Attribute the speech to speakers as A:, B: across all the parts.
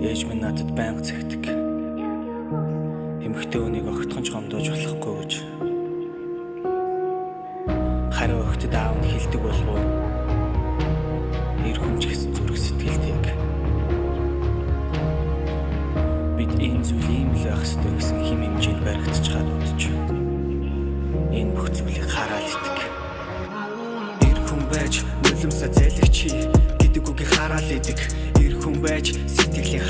A: надад байнга цагтдаг. Эмэгтэй үнийг огтхон ч гомдож болохгүй гэж. Харин өгтөд аав нь хилдэг болов уу? Ир хүн ч гэсэн зүрх сэтгэлтэйг. Бид энэ зүйл ийм л байх ёстой гэсэн хим хэмжээнд баригдаж чад удаж. Энэ бүх зүйлийг хараад итг. Ир хүн байж нулимсаа зэйлэгч гэдэг үгийг хараад идэг. Ир хүн байж сэтгэлийн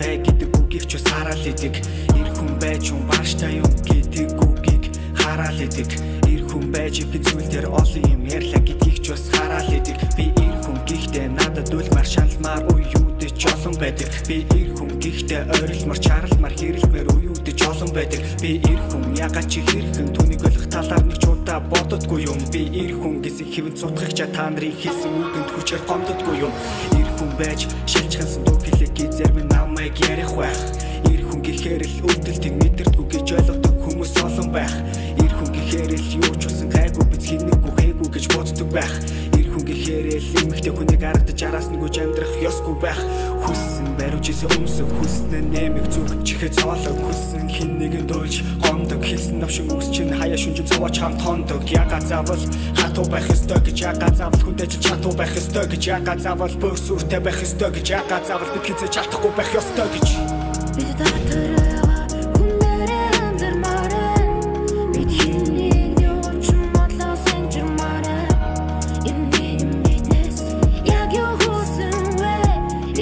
A: бай гэдэг үгийг ч бас хараад идэг. Ир хүн байж юм бааштай юм гэдэг үгийг хараад идэг. Ир хүн байж би зүйл дээр олон юм ярьлаа гэдгийг ч бас хараад идэг. Би ир хүн гихтээ надад үлмар шаналмаар уюудэж олон байдаг. Би ир хүн гихтээ ойрлмар чаралмар хэрэлмэр уюудэж олон байдаг. Би ир хүн ягаад чи хэрхэн түүнийг ойлгох талаар нэг ч удаа боддоггүй юм. Би ир хүн гэсэн хэвэн цутгагч та нарын хэлсэн үгэнд хүчээр гомддоггүй юм. Ир хүн байж шилжихэнсэн дуу хэлэг гээ зарим намайг байх. Ир хүн гэхээр л эмэгтэй хүнийг аргадаж араас нэг үж амьдрах ёсгүй байх. Хүссэн бариуж исэн өмсөв хүснэ нэмэг зүг чихээ цоолог хүссэн хин нэгэн дуйлж гомдог хэлсэн навшин үс чинь хаяа шүнжин цаваач хамт хондог яга завал хатуу байх ёстой гэж яга завал хүндэж чатуу байх ёстой гэж яга завал бөөр сүртэй байх ёстой гэж яга завал бид хизээ чалтахгүй байх ёстой гэж
B: Бид татвараа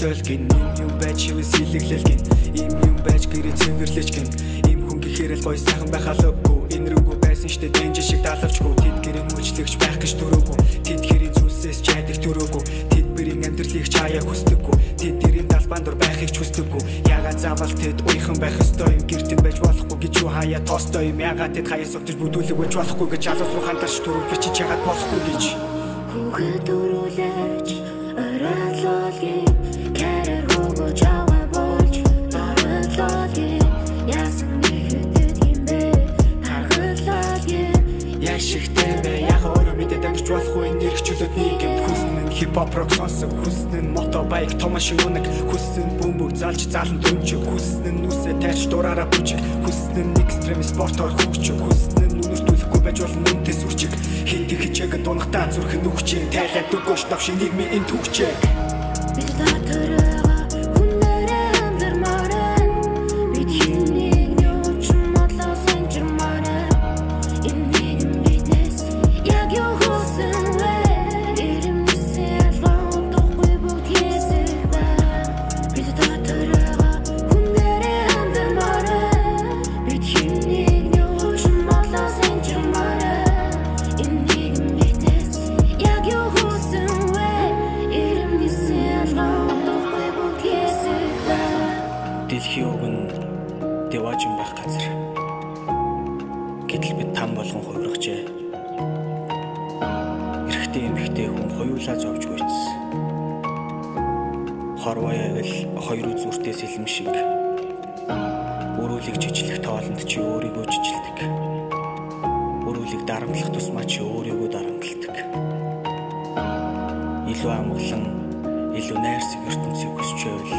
A: байх ёстойлгэн юм юм байж шивэс хилэглэлгэн юм юм байж гэрээ цэвэрлэжгэн им хүн гэхээр л гоё сайхан байх алавгүй энэрэнгүй байсан штэ дэнж шиг даалавчгүй тэд гэрээ мүжлэгч байх гэж төрөөгүй. Тэд хэрийн зүйлсээс ч айдаг төрөөгүй. Тэд бэрийн амьдралыг ч хаяа хүсдэггүй. Тэд дэрийн талбан дор байхыг ч хүсдэггүй. Ягаад заавал тэд уйхан байх ёстой юм гэртэн байж болохгүй гэж юу хаяа тоостой юм. Ягаад тэд хаяа согтож бүдүүлэг байж болохгүй гэж алуус руу хандарч төрөв би чи чагаад болохгүй гэж.
B: Хүүхэд дөрүүлж оролцоогийн карьер
A: чөлөөт нэг юм хүснэ хипхоп рок сонсог хүснэ нь мото байк томашин унаг хүснэ бөмбөг залж заалан дүнч хүснэ нь нүсэ тайрч дураараа бүжиг. Хүснэ нь экстрем спортоор хөгч хүснэ нь үнэртүүлэхгүй байж болно нүнтэй сүрчиг. Хит хичээг дунахтаа зүрх нь үхчээ. Тайлаад дөгөөш навшин нийгмийн энэ түүхчээ байх газар. Гэтэл бид там болгон хувиргажээ. Эрэгтэй эмэгтэй хүн хоёулаа зовж гүйцсэн. Хорвоо яг л хоёр үзүүртэй сэлэм шиг. Өрөөлийг жижиглэх тоолонд чи өөрийгөө жижигдэг. Өрөөлийг дарамтлах тусмаа чи өөрийгөө дарамталдаг. Илүү амгалан, илүү найрсаг ертөнцийг хүсчэвэл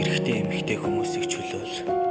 A: эрэгтэй эмэгтэй хүмүүсийг чөлөөл